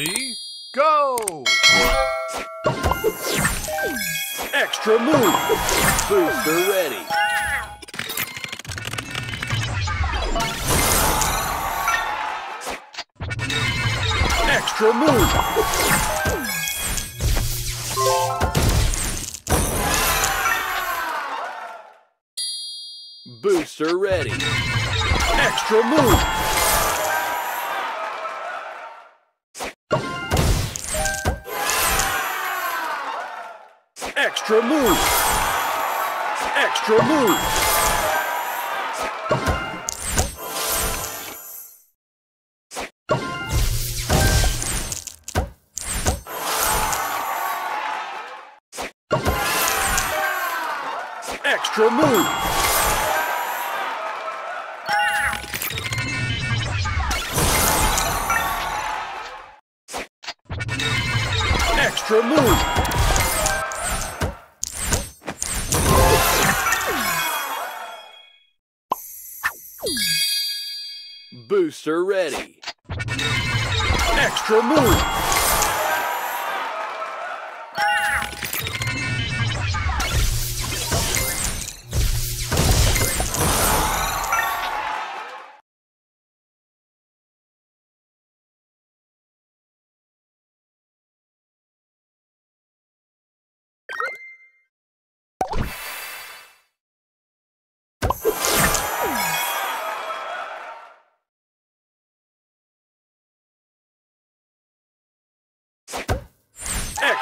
Ready, go! Extra move. Booster ready. Extra move. Booster ready. Extra move. Extra move.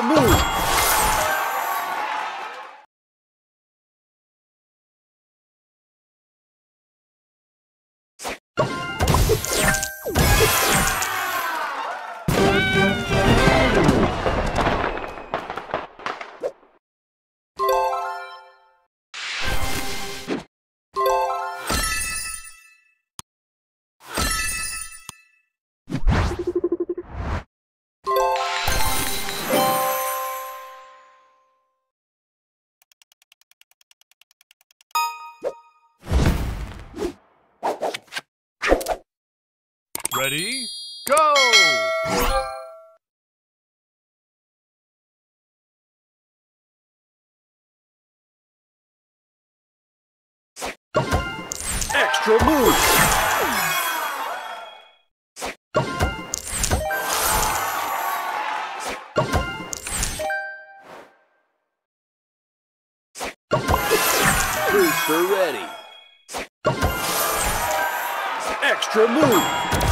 Move. Ready? Go! Extra move. Booster ready. Extra move.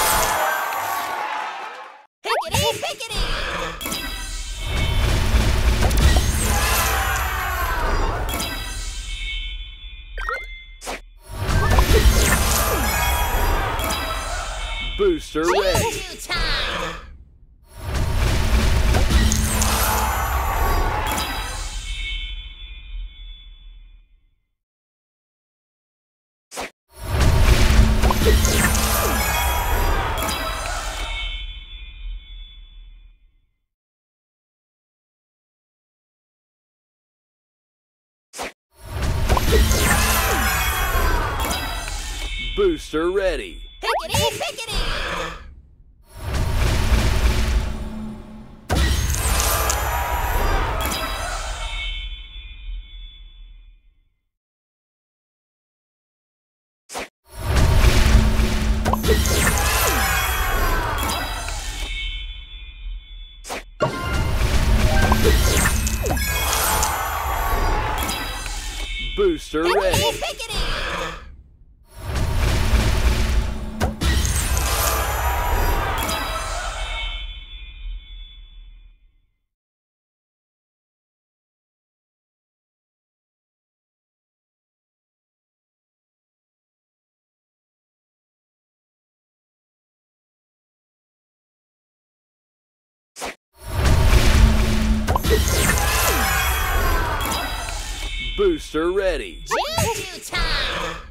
Booster ready. Pickety, pickety! Booster ready. Booster ready. Juju time!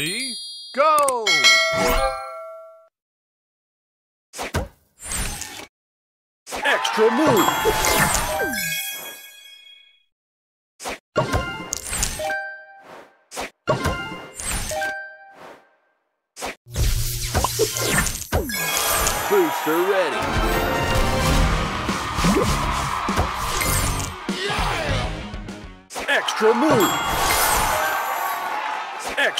Ready? Go! Extra move. Booster ready. Extra move.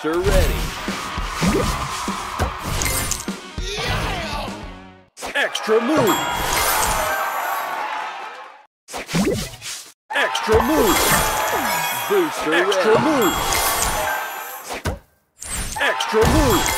Booster ready. Extra move. Extra move. Booster Extra ready. move. Extra move.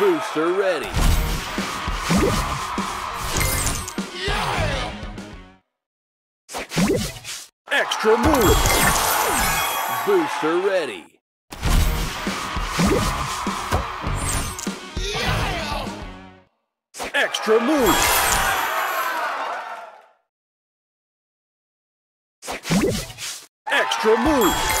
Booster ready. Extra move. Booster ready. Extra move. Extra move.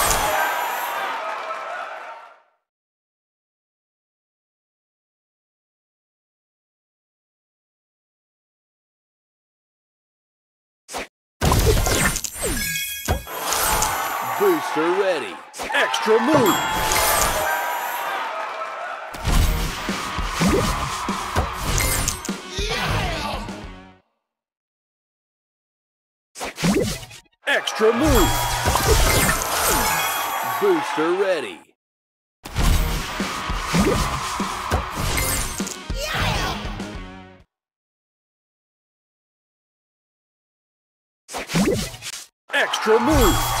Extra move. Extra move. Booster ready. Extra move.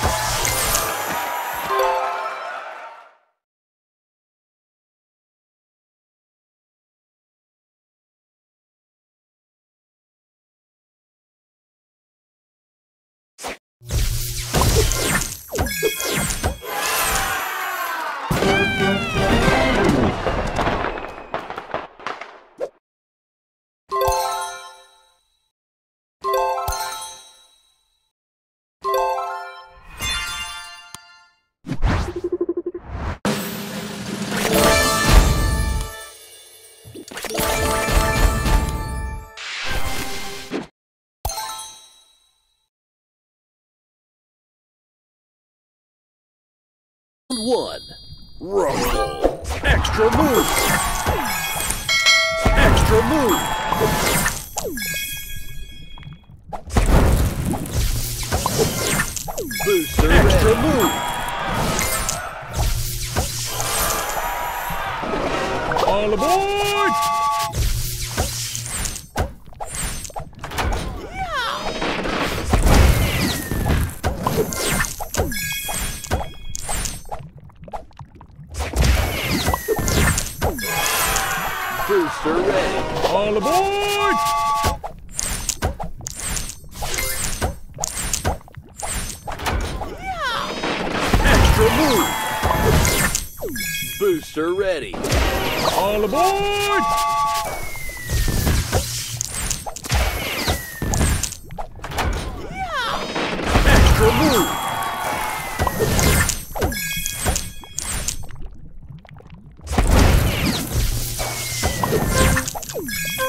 One. Rumble. Extra move. Extra move. Booster Extra move. All aboard!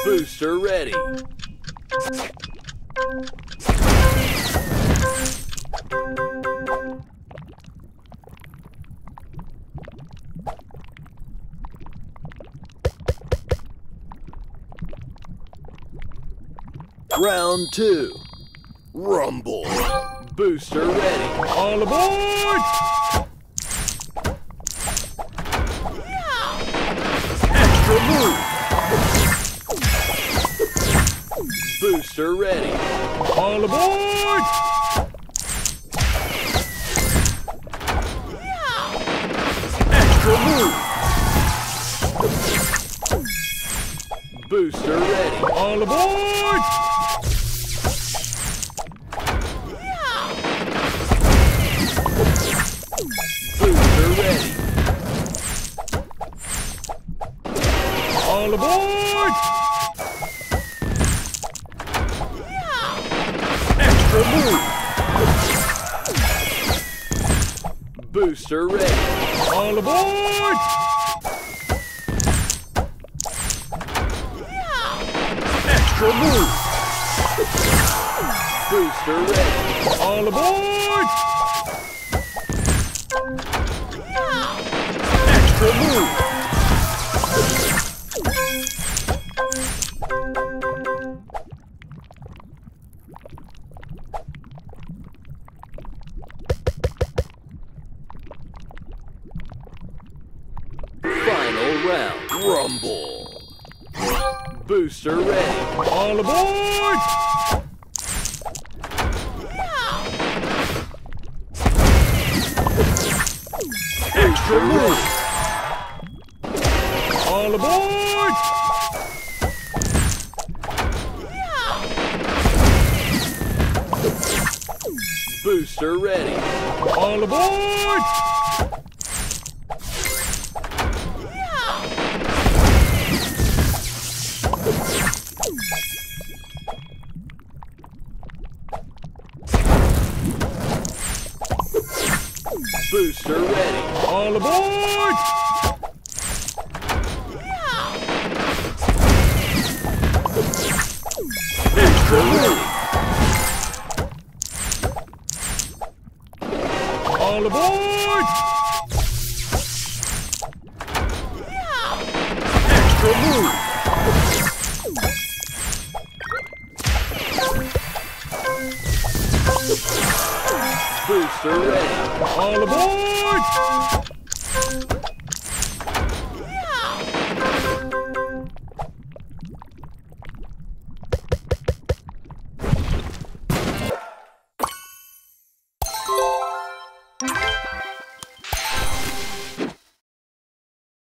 Booster ready. Round two. Rumble. Booster ready. All aboard! Extra move. Booster ready. All aboard! Extra move. Booster ready. All aboard! Booster ready. All aboard! Booster ready. All aboard! Extra move. Booster ready. All aboard! Rumble. Booster ready. All aboard! All aboard! Extra ready.